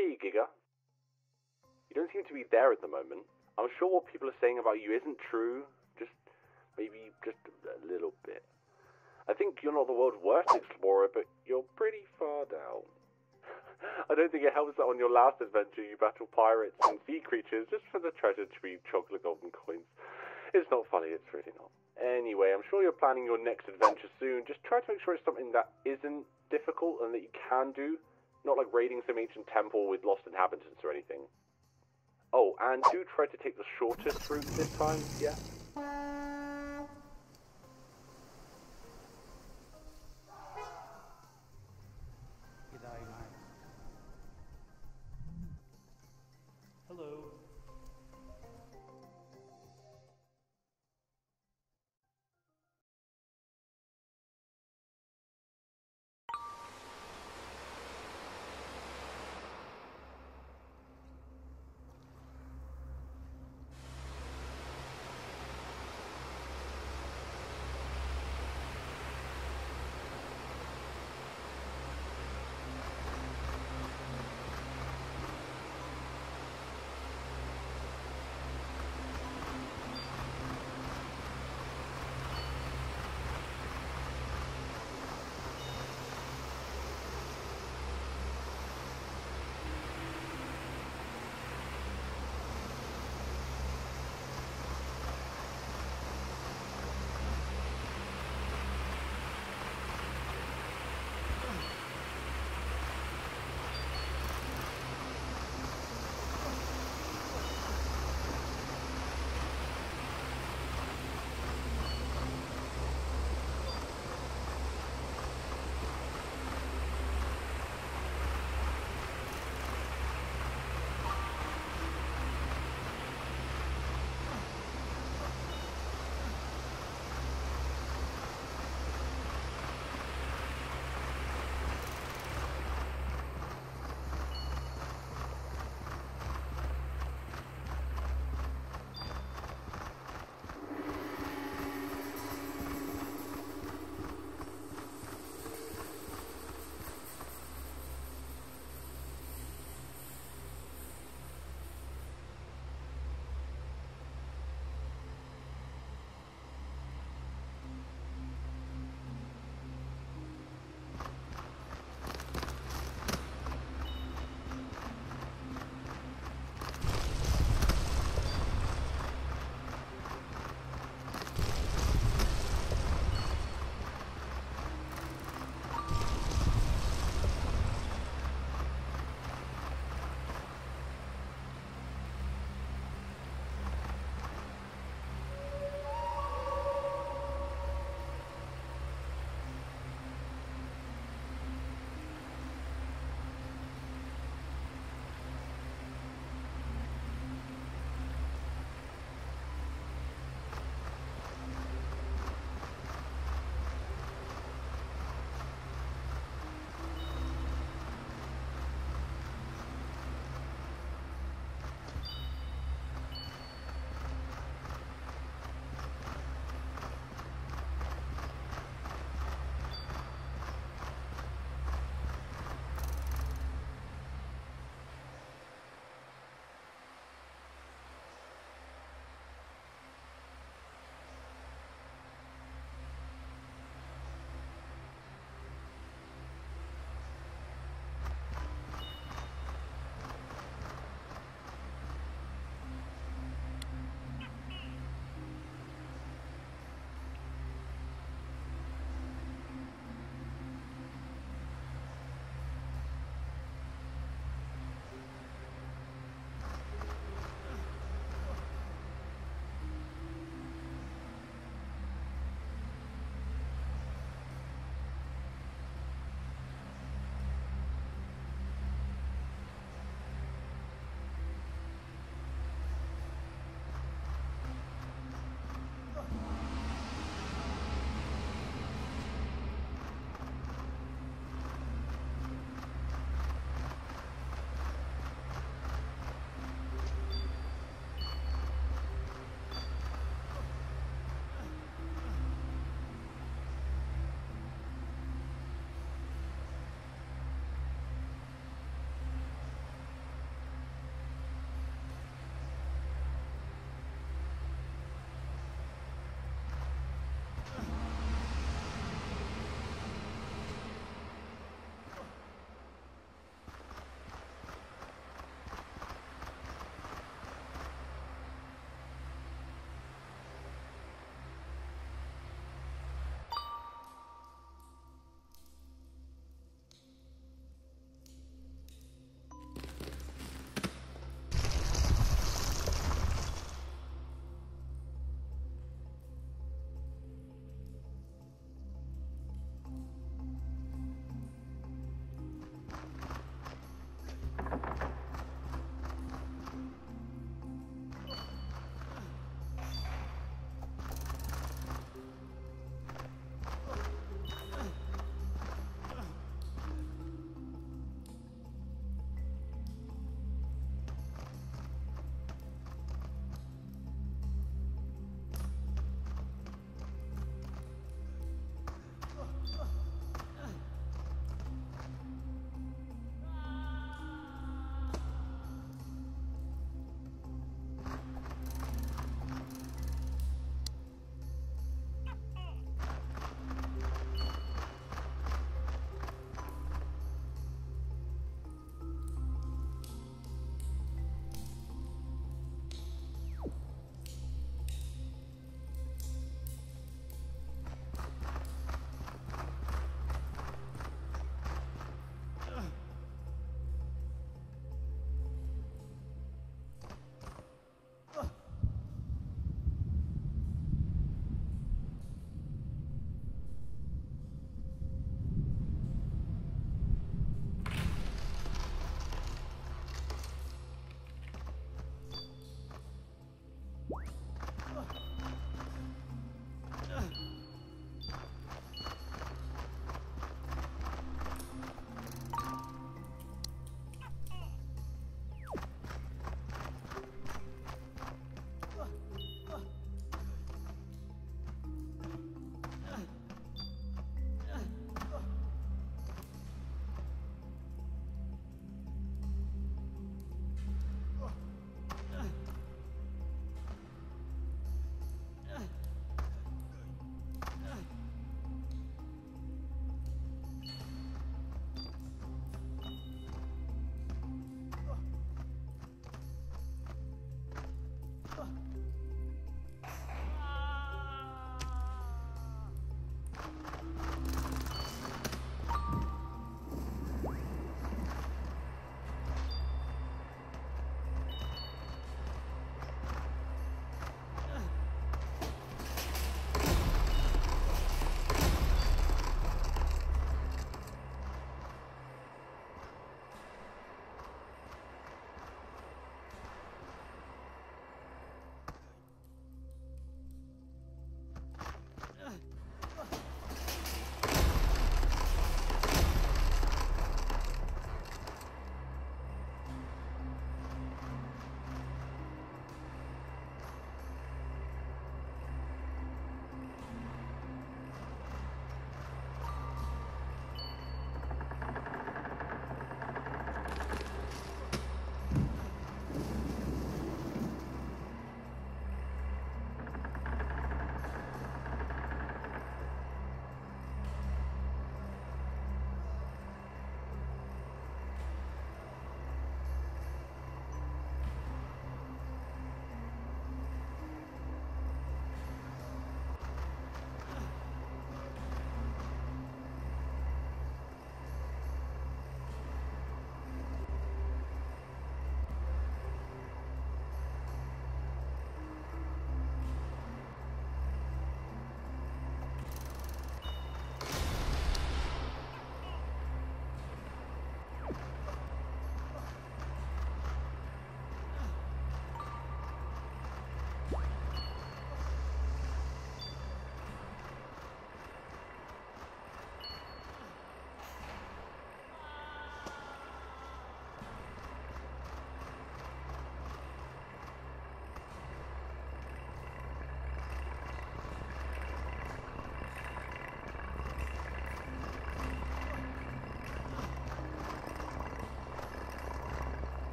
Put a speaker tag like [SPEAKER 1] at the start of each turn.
[SPEAKER 1] Hey, Giga. You don't seem to be there at the moment. I'm sure what people are saying about you isn't true. Just maybe just a little bit. I think you're not the world's worst explorer, but you're pretty far down. I don't think it helps that on your last adventure you battle pirates and sea creatures just for the treasure tree chocolate golden coins. It's not funny, it's really not. Anyway, I'm sure you're planning your next adventure soon. Just try to make sure it's something that isn't difficult and that you can do, not like raiding some ancient temple with lost inhabitants or anything. Oh, and do try to take the shortest route this time, yeah?